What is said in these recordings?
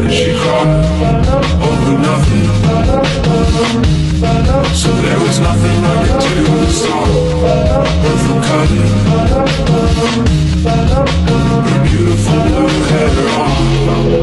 and she caught over nothing. So there was nothing I could do to stop her from cutting. Her beautiful blue hair on.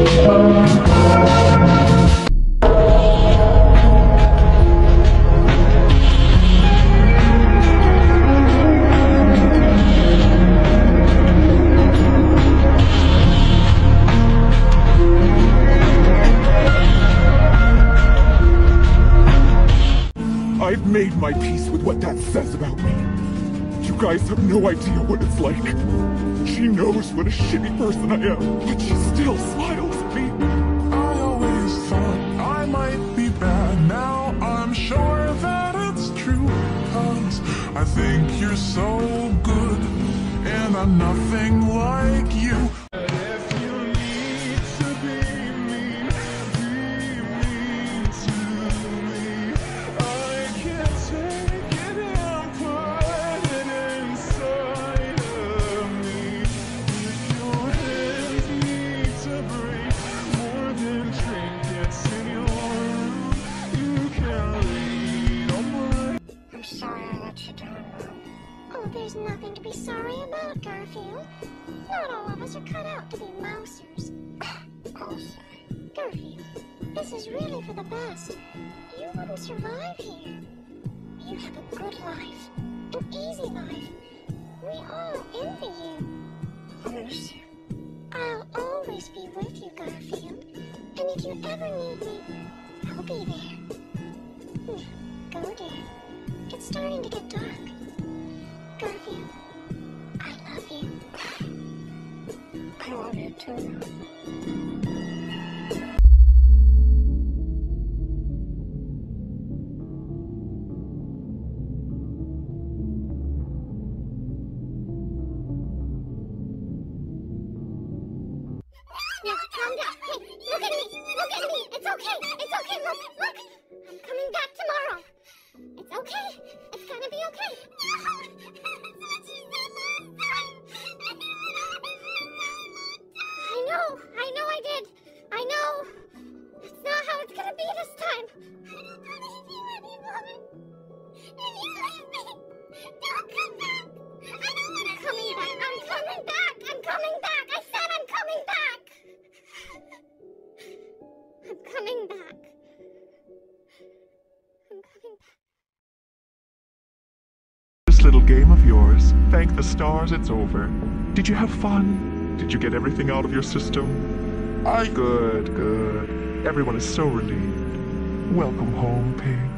says about me. You guys have no idea what it's like. She knows what a shitty person I am, but she still smiles at me. I always thought I might be bad. Now I'm sure that it's true. Cause I think you're so good, and I'm nothing like you. tchau. little game of yours. Thank the stars it's over. Did you have fun? Did you get everything out of your system? I... Good, good. Everyone is so relieved. Welcome home, Pig.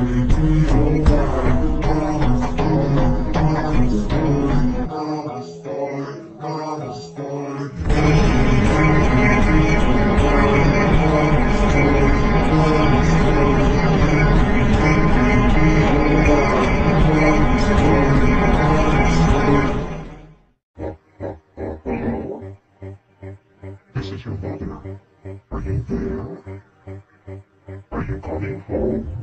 home.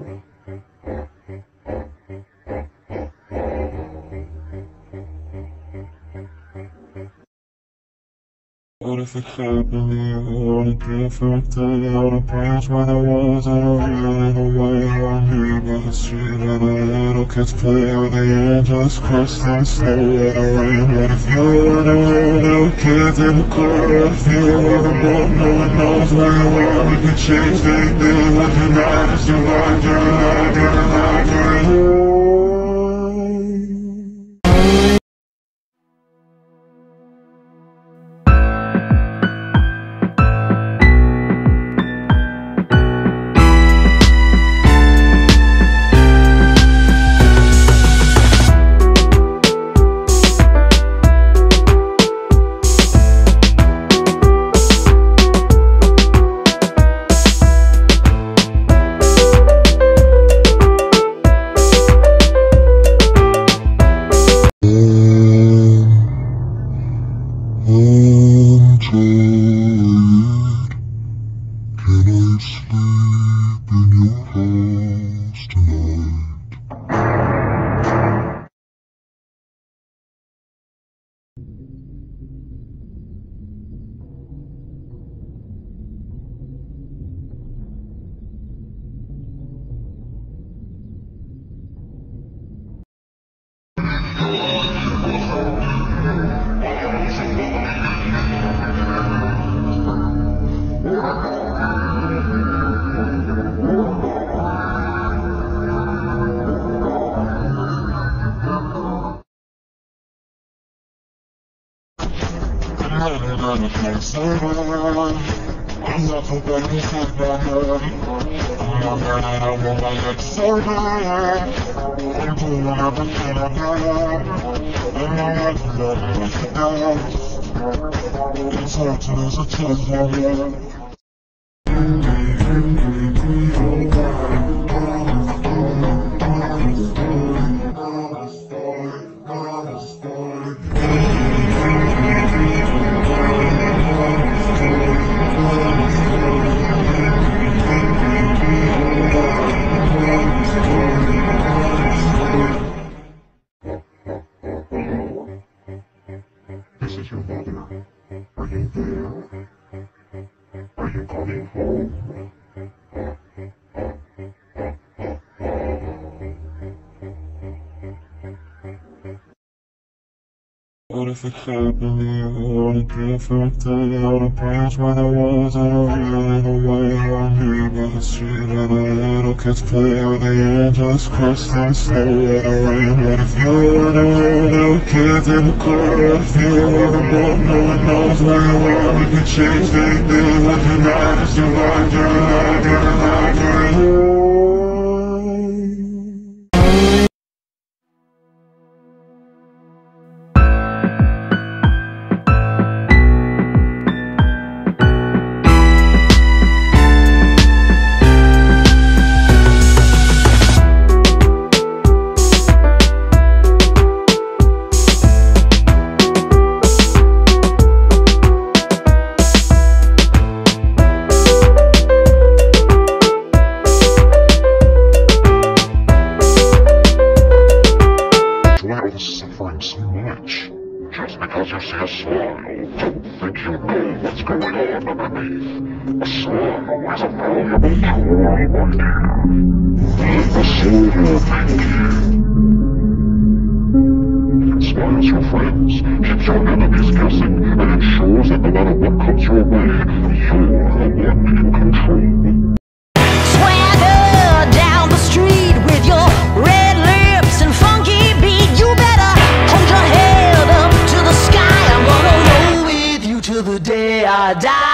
If it happened to you. on a different day On a bridge where there wasn't a real little way I'm here by the street where the little kids play Where the angels crushed in snow where the rain What if you were the little kids in the car What if you were the boat no one knows where you are We could change anything What you not to survive You're alive, you're alive, you're alive I'm It's hard to lose a chance, To you. on a different day On a bridge where there wasn't a real little way I'm here by the street where the little kids play Where the angels crushed in snow where the rain What if you were the little kids in the car if you were the boat no one knows where you are We could change anything What you not to survive You're alive, you're alive, you're alive you know what's going on underneath. A smile is a valuable tool, my dear. The silver thank you. It smiles your friends, keeps your enemies guessing, and ensures that no matter what comes your way, you're the one in control. Day I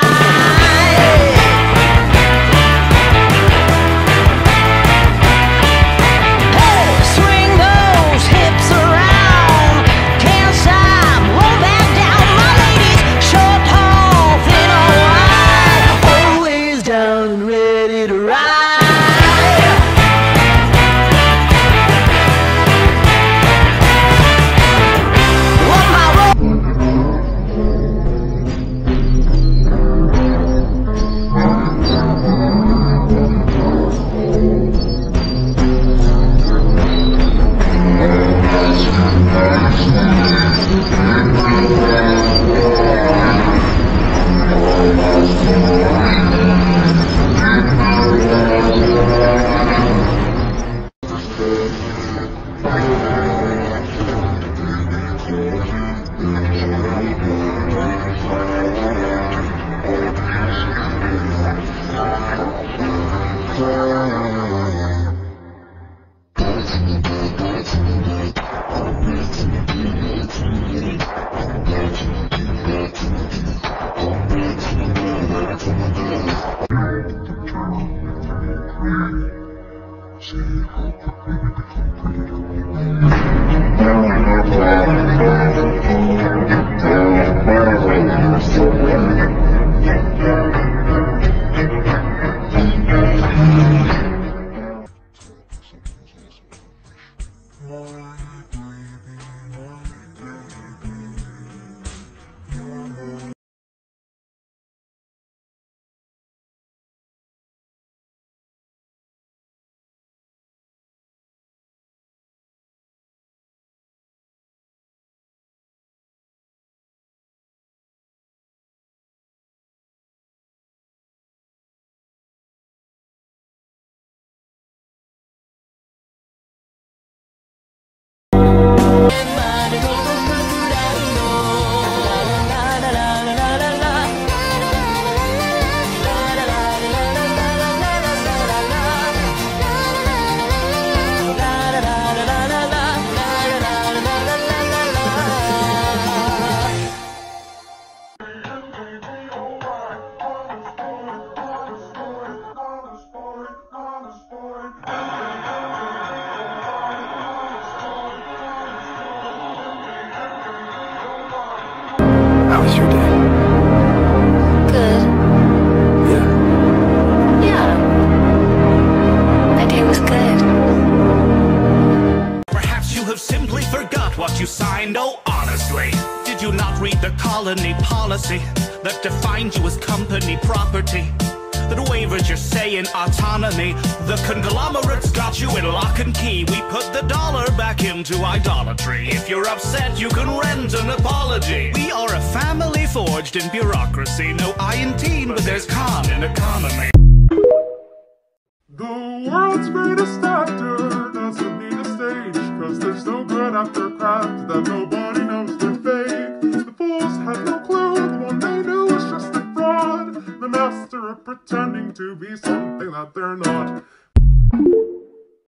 world's greatest actor doesn't need a stage, cause there's no good after craft that nobody knows they're fake. The fools had no clue, the one they knew was just a fraud. The master of pretending to be something that they're not.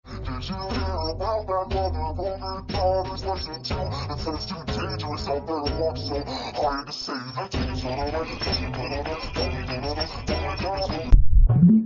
Did you hear about that mother older daughter's lesson too? It says too dangerous, I better walk so hard to say that it's not alright, doesn't alright, don't don't be doing it.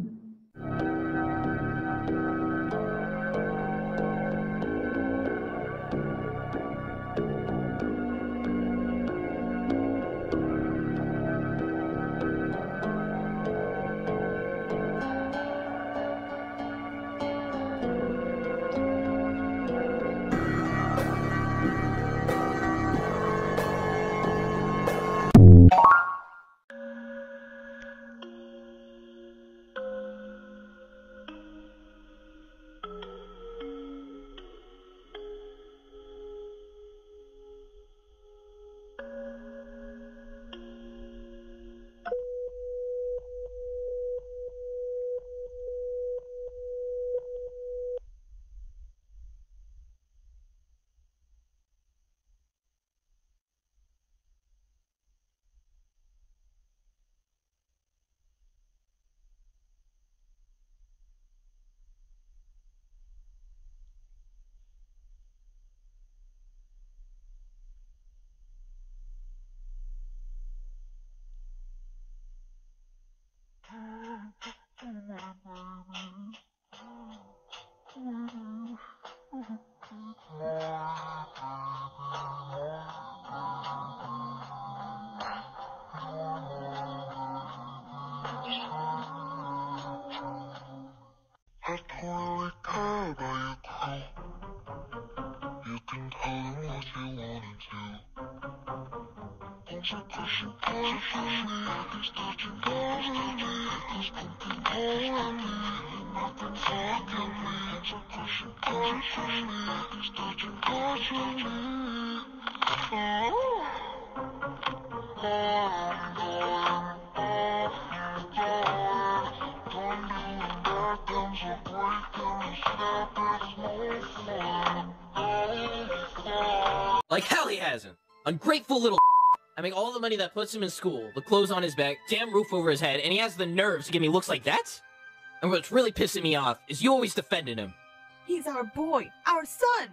Like hell he hasn't. Ungrateful little I make all the money that puts him in school, the clothes on his back, damn roof over his head, and he has the nerves to give me looks like that? And what's really pissing me off is you always defending him. He's our boy, our son.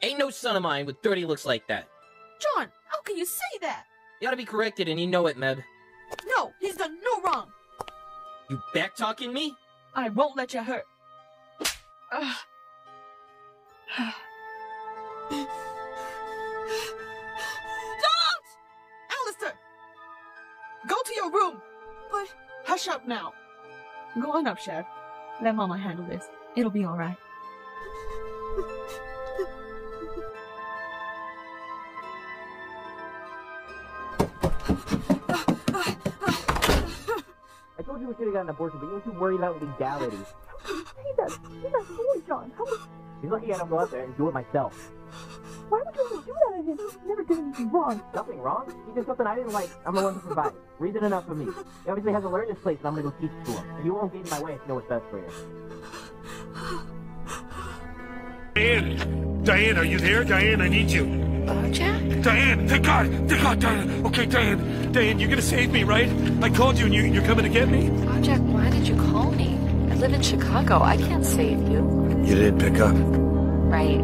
Ain't no son of mine with dirty looks like that. John, how can you say that? You ought to be corrected and you know it, Meb. No, he's done no wrong. You back talking me? I won't let you hurt. Ugh. now. Go on up, Sheriff. Let Mama handle this. It'll be all right. I told you we should have gotten an abortion, but you were too worried about legality. Say that, say that fool, John. How would... He's lucky I don't go out there and do it myself. Why would you do that? I never did anything wrong. Nothing wrong. He did something I didn't like. I'm the one who provides. Reason enough for me. He obviously has to learn this place, and I'm gonna go teach it to him. And you won't get in my way if you know what's best for you. Diane! Diane, are you there? Diane, I need you. Bojack? Diane! Thank God! Thank God, Diane! Okay, Diane. Diane, you're gonna save me, right? I called you and you, you're coming to get me? Bojack, why did you call me? I live in Chicago. I can't save you. You didn't pick up. Right.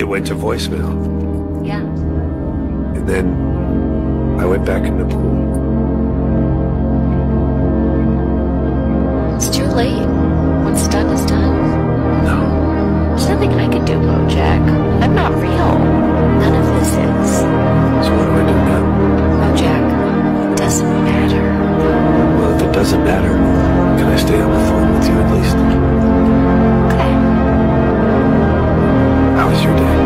It went to voicemail. Yeah. And then I went back in the pool. Late. What's done is done. No. There's nothing I can do, Bojack. I'm not real. None of this is. So what do I do now? Bojack, it doesn't matter. Well, if it doesn't matter, can I stay on the phone with you at least? Okay. How was your day?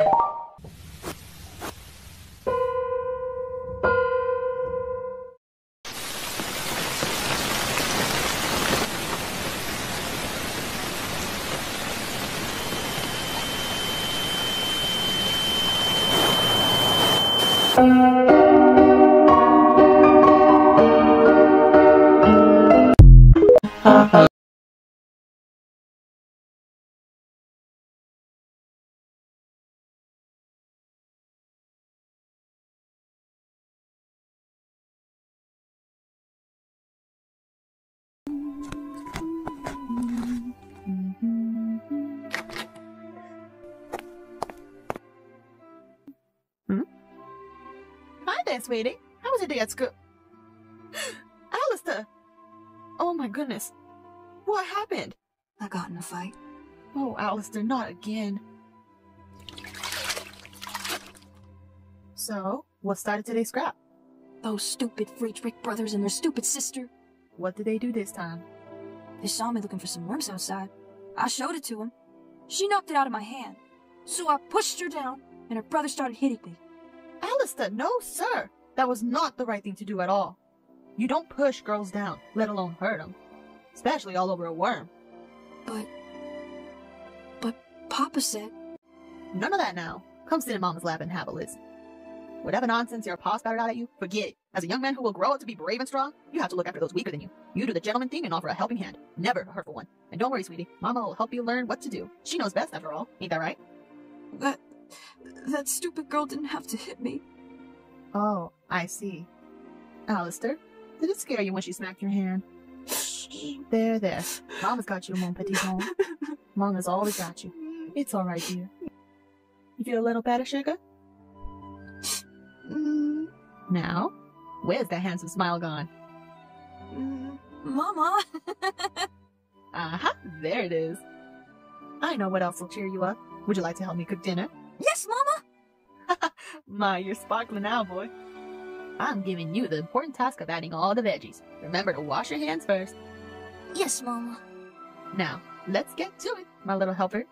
you. Sweetie. How was your day at school? Alastor! Oh my goodness. What happened? I got in a fight. Oh, Alastor, not again. So, what started today's scrap? Those stupid Friedrich brothers and their stupid sister. What did they do this time? They saw me looking for some worms outside. I showed it to them. She knocked it out of my hand. So I pushed her down, and her brother started hitting me. Alastor, no, sir. That was not the right thing to do at all. You don't push girls down, let alone hurt them. Especially all over a worm. But. But Papa said. None of that now. Come sit in Mama's lap and have a listen. Whatever nonsense your pa spouted out at you, forget it. As a young man who will grow up to be brave and strong, you have to look after those weaker than you. You do the gentleman thing and offer a helping hand. Never a hurtful one. And don't worry, sweetie. Mama will help you learn what to do. She knows best after all. Ain't that right? That that stupid girl didn't have to hit me. Oh, I see. Alastor, did it scare you when she smacked your hand? There, there. Mama's got you, mon petit bon. Mama's always got you. It's all right, dear. You feel a little better, sugar? Mm, Now, where's that handsome smile gone? mm, Mama. Aha, there it is. I know what else will cheer you up. Would you like to help me cook dinner? yes, Mama. My, you're sparkling now, boy. I'm giving you the important task of adding all the veggies. Remember to wash your hands first. Yes, Mama. Now, let's get to it, my little helper.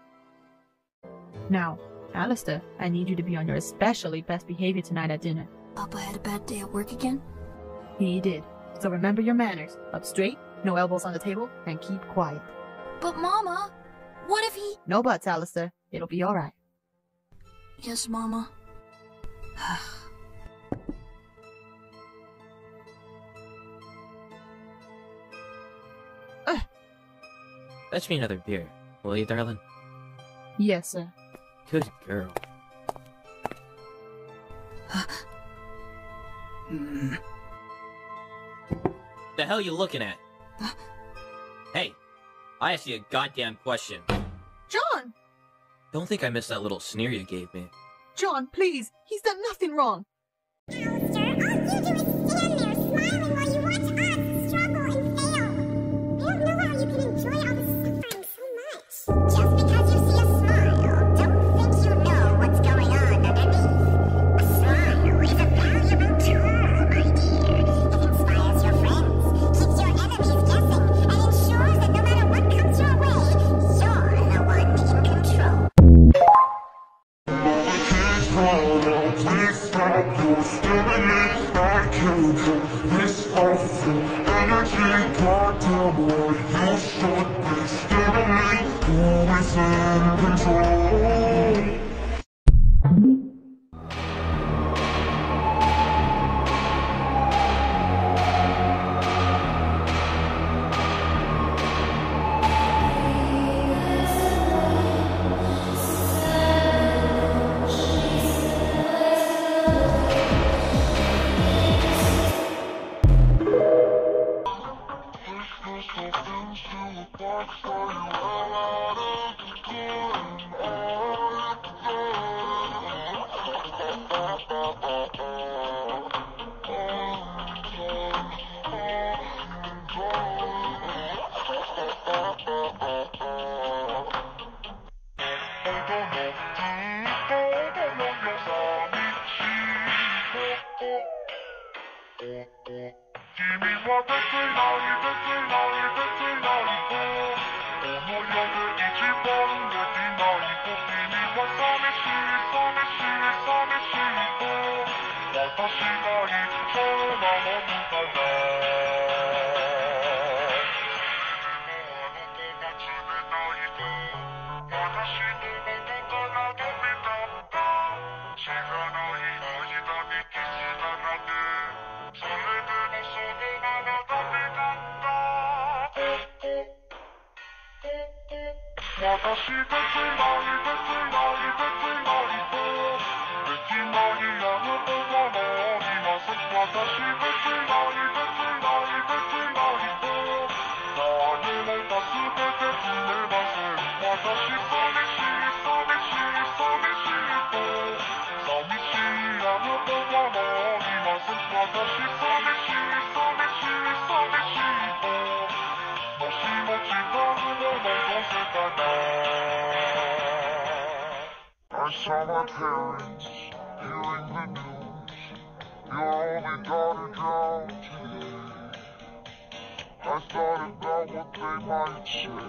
Now, Alastor, I need you to be on your especially best behavior tonight at dinner. Papa had a bad day at work again. He did. So remember your manners. Up straight, no elbows on the table, and keep quiet. But Mama, what if he? No buts, Alastor. It'll be alright. Yes, Mama. Fetch me another beer, will you, darling? Yes, sir. Good girl. The hell you looking at? hey, I asked you a goddamn question. John! Don't think I missed that little sneer you gave me. John, please! He's done nothing wrong! Alastor, all you do is stand there smiling while you I saw my parents hearing the news. Your only daughter. I thought about what they might say.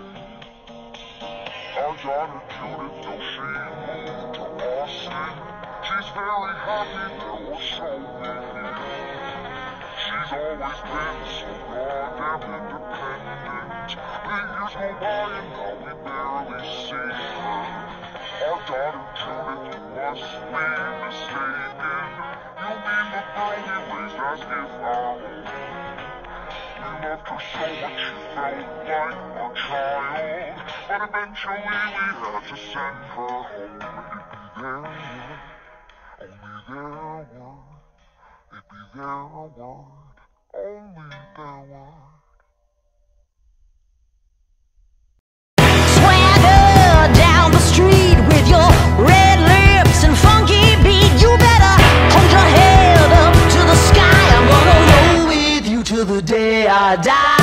Our daughter Judith, moved to she's very happy always been so goddamn independent. The years go by and now we barely see her. Our daughter Judith, must be mistaken. but girl, he raised as if I owned You loved her so much you felt like a child But eventually we had to send her home their only their word, only their word Swagger down the street with your red lips and funky beat. You better hold your head up to the sky. I'm gonna roll with you till the day I die.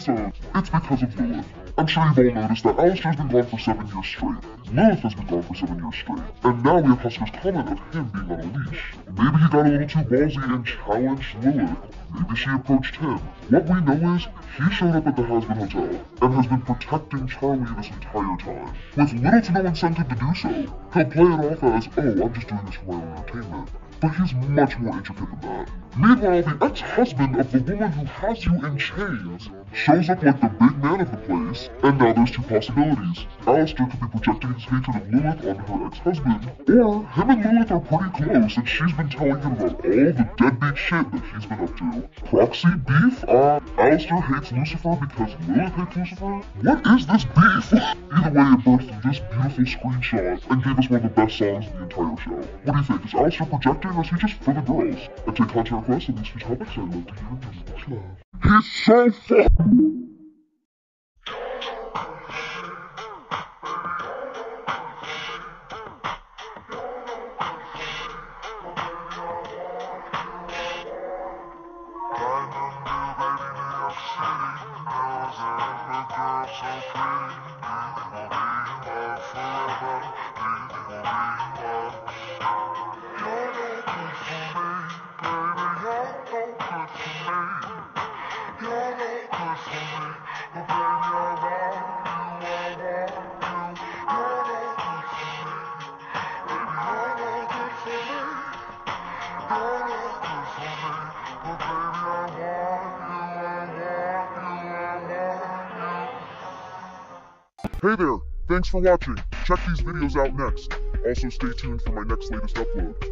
Episode? It's because of Lilith. I'm sure you've all noticed that Alastor's been gone for seven years straight. Lilith has been gone for seven years straight. And now we have Husker's comment of him being on a leash. Maybe he got a little too ballsy and challenged Lilith. Maybe she approached him. What we know is, he showed up at the Hazbin Hotel, and has been protecting Charlie this entire time. With little to no incentive to do so. He'll play it off as, oh, I'm just doing this for my own entertainment. But he's much more intricate than that. Meanwhile, the ex-husband of the woman who has you in chains shows up like the big man of the place, and now there's two possibilities. Alastor could be projecting his hatred of Lilith on her ex-husband, or him and Lilith are pretty close and she's been telling him about all the deadbeat shit that he's been up to. Proxy beef? Uh, Alastor hates Lucifer because Lilith hates Lucifer? What is this beef? Either way, it birthed this beautiful screenshot and gave us one of the best songs in the entire show. What do you think? Is Alastor projecting is he just for the girls? And take content requests on these two topics I'd love to hear much love. He's so fu- Hey there, thanks for watching. Check these videos out next. Also stay tuned for my next latest upload.